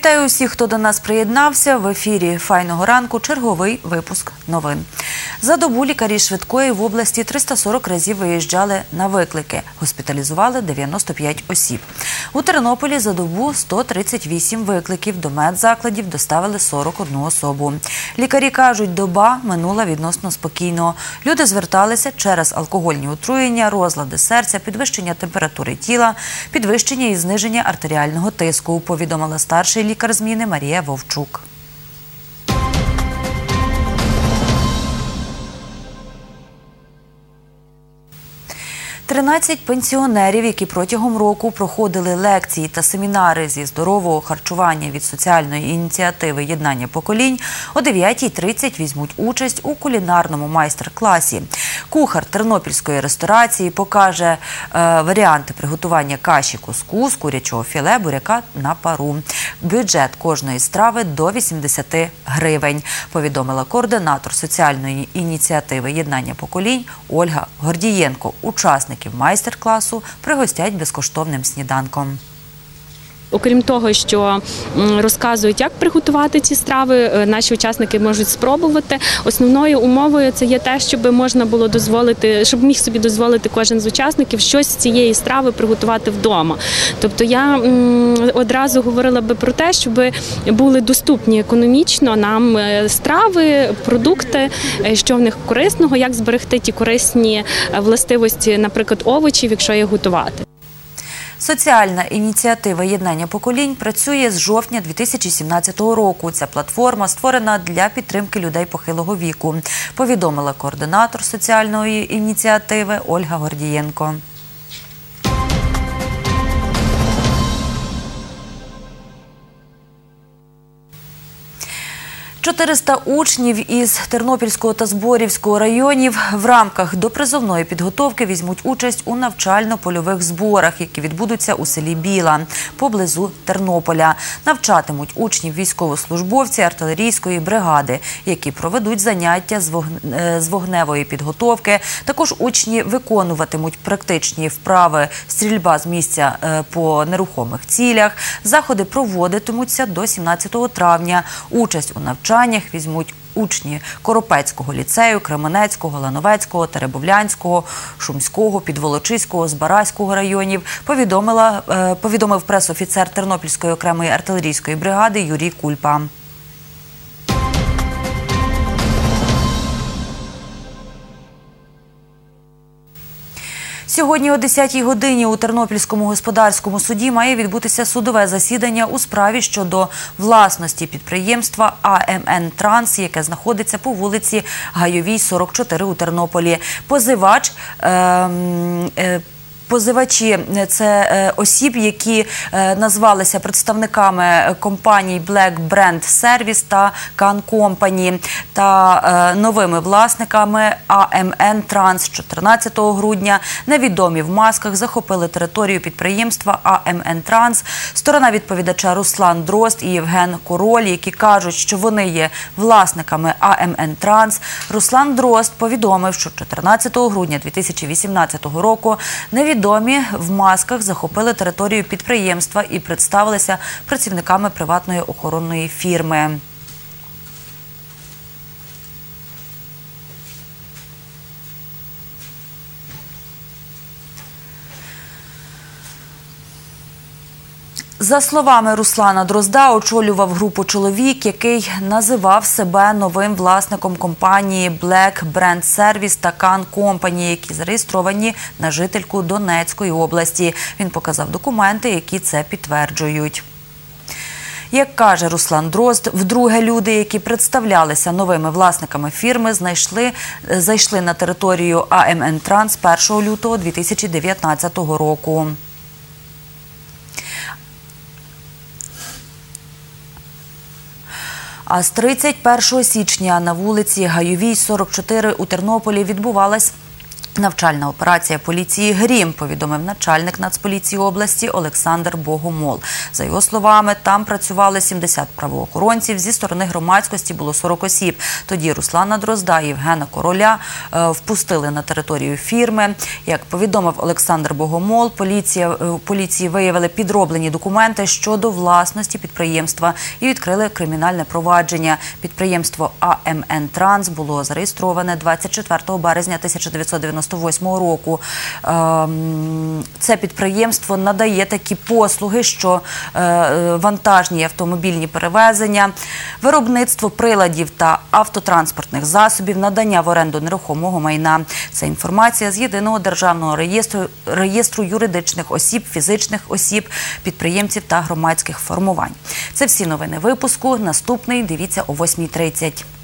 Вітаю усіх, хто до нас приєднався. В ефірі Файного ранку черговий випуск новин. За добу лікарі швидкої в області 340 разів виїжджали на виклики. Госпіталізували 95 осіб. У Тернополі за добу 138 викликів. До медзакладів доставили 41 особу. Лікарі кажуть, доба минула відносно спокійно. Люди зверталися через алкогольні отруєння, розлади серця, підвищення температури тіла, підвищення і зниження артеріального тиску. Повідомила старший лікар зміни Марія Вовчук. Тринадцять пенсіонерів, які протягом року проходили лекції та семінари зі здорового харчування від соціальної ініціативи Єднання поколінь, о 9.30 візьмуть участь у кулінарному майстер-класі. Кухар тернопільської ресторації покаже е, варіанти приготування каші кускус, курячого філе, буряка на пару. Бюджет кожної страви до 80 гривень, повідомила координатор соціальної ініціативи Єднання поколінь Ольга Гордієнко. Учасників майстер-класу пригостять безкоштовним сніданком. Окрім того, що розказують, як приготувати ці страви, е, наші учасники можуть спробувати. Основною умовою це є те, щоб можна було дозволити, щоб міг собі дозволити кожен з учасників щось з цієї страви приготувати вдома. Тобто я одразу говорила би про те, щоб були доступні економічно нам е, страви, продукти, е, що в них корисного, як зберегти ті корисні властивості, наприклад, овочів, якщо їх готувати. Соціальна ініціатива єднання поколінь працює з жовтня 2017 року. Ця платформа створена для підтримки людей похилого віку. Повідомила координатор соціальної ініціативи Ольга Гордієнко. – 400 учнів із Тернопільського та Зборівського районів в рамках допризовної підготовки візьмуть участь у навчально-польових зборах, які відбудуться у селі Біла поблизу Тернополя. Навчатимуть учнів військовослужбовці артилерійської бригади, які проведуть заняття з е, вогневої підготовки. Також учні виконуватимуть практичні вправи стрільба з місця е, по нерухомих цілях. Заходи проводитимуться до 17 травня. Участь у навчаннях візьмуть учні Коропецького ліцею, Кременецького, Лановецького, Теребовлянського, Шумського, Підволочиського, Збаразького районів. Повідомила е, повідомив пресофіцер Тернопільської окремої артилерійської бригади Юрій Кульпа. Сьогодні о 10-й годині у Тернопільському господарському суді має відбутися судове засідання у справі щодо власності підприємства АМН Транс, яке знаходиться по вулиці Гайовій, 44 у Тернополі. Позивач. е, е, Позивачі це е, осіб, які е, назвалися представниками компаній Black Brand Service та Can Company та е, новими власниками АМН Транс 14 грудня. Невідомі в масках захопили територію підприємства АМН Транс. Сторона відповідача Руслан Дрозд і Євген Король, які кажуть, що вони є власниками АМН Транс. Руслан Дрозд повідомив, що 14 грудня 2018 року невідомі в масках захопили територію підприємства і представилися працівниками приватної охоронної фірми. За словами Руслана Дрозда, очолював групу чоловік, який називав себе новим власником компанії Black Brand Service та Can Company, які зареєстровані на жительку Донецької області. Він показав документи, які це підтверджують. Як каже Руслан Дрозд, вдруге люди, які представлялися новими власниками фірми, знайшли, зайшли на територію АМН Транс 1 лютого 2019 року. А з 31 січня на вулиці Гайовій, 44 у Тернополі відбувалась Навчальна операція поліції Грім повідомив начальник Нацполіції області Олександр Богомол. За його словами, там працювали 70 правоохоронців. Зі сторони громадськості було 40 осіб. Тоді Руслана Дрозда і Євгена Короля е, впустили на територію фірми. Як повідомив Олександр Богомол, поліція е, поліції виявили підроблені документи щодо власності підприємства і відкрили кримінальне провадження. Підприємство АМН Транс було зареєстроване 24 березня 1998 року. Ем, Це підприємство надає такі послуги, що е, вантажні автомобільні перевезення, виробництво приладів та автотранспортних засобів, надання в оренду нерухомого майна. Це інформація з єдиного державного реєстру реєстру юридичних осіб, фізичних осіб, підприємців та громадських формувань. Це всі новини випуску. Наступний дивіться о 8.30.